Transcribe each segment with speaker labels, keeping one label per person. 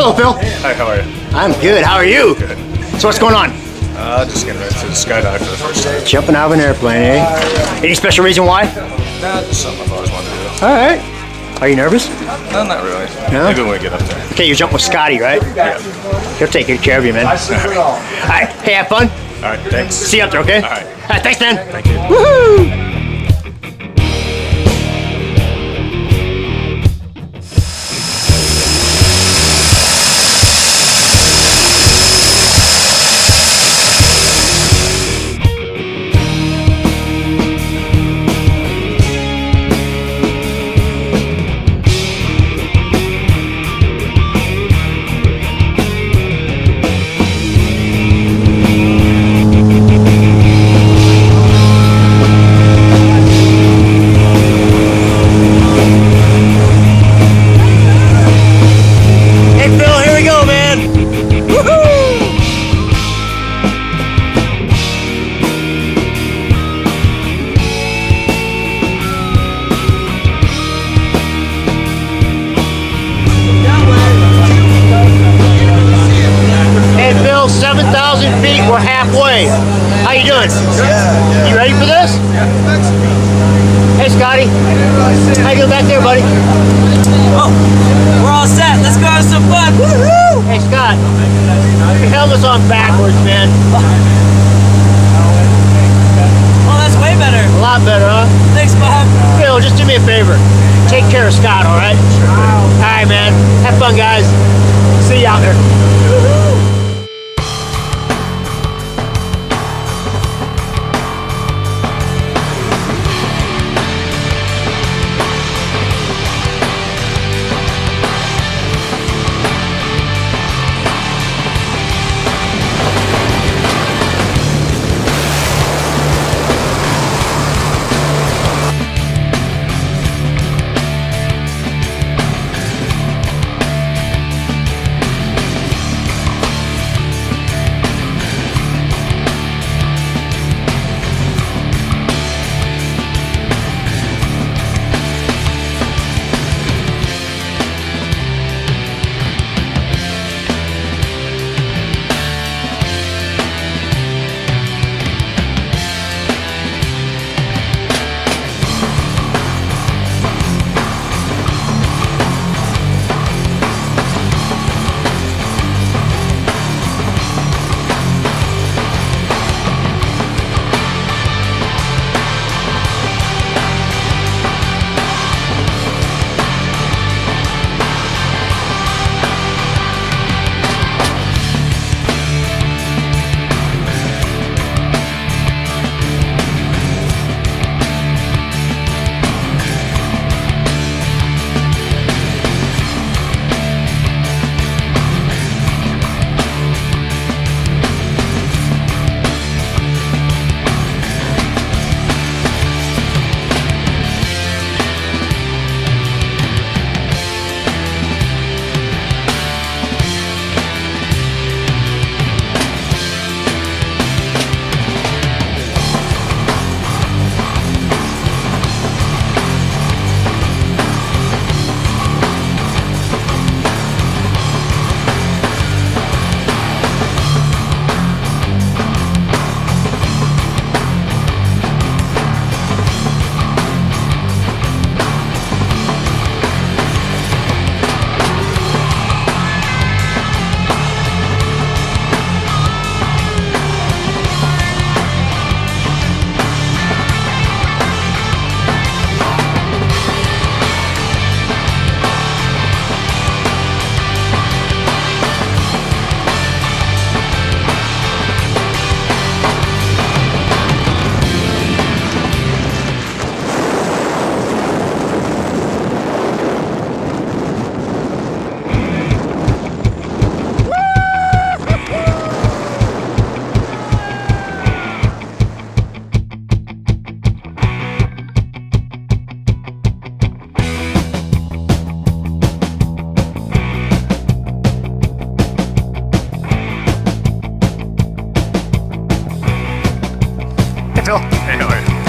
Speaker 1: Hello, Phil.
Speaker 2: Hi, how are you?
Speaker 1: I'm good. How are you?
Speaker 2: Good.
Speaker 1: So what's going on?
Speaker 2: Uh, just getting ready to skydive for the first time.
Speaker 1: Jumping out of an airplane, eh? Any special reason why?
Speaker 2: Nah, just something I've always wanted to do.
Speaker 1: All right. Are you nervous?
Speaker 2: No, not really.
Speaker 1: No?
Speaker 2: Maybe when we get up there.
Speaker 1: Okay, you jump with Scotty, right?
Speaker 2: Yeah.
Speaker 1: He'll take good care of you, man. All right. Hey, have fun.
Speaker 2: All right, thanks.
Speaker 1: See you up there, okay?
Speaker 2: All right.
Speaker 1: All right, thanks, man.
Speaker 2: Thank you.
Speaker 1: Woohoo! Halfway. How you doing? You ready for this? Hey, Scotty. How you doing back there, buddy?
Speaker 3: Oh, we're all set. Let's go have some fun. Woohoo!
Speaker 1: Hey, Scott. Your helmet's on backwards, man.
Speaker 3: Oh, that's way better.
Speaker 1: A lot better, huh?
Speaker 3: Thanks, Bob.
Speaker 1: Phil, just do me a favor. Take care of Scott, all right? All right, man. Have fun, guys. See you out there.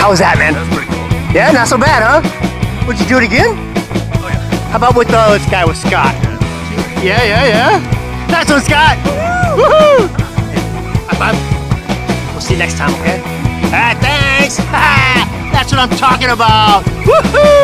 Speaker 2: How
Speaker 1: was that, man?
Speaker 2: That was pretty cool.
Speaker 1: Yeah, not so bad, huh? Would you do it again?
Speaker 2: Oh, yeah.
Speaker 1: How about with uh, this guy with Scott? Yeah, yeah, yeah. That's one, Scott. Woohoo! High We'll see you next time, okay? All right, thanks. That's what I'm talking about. Woohoo!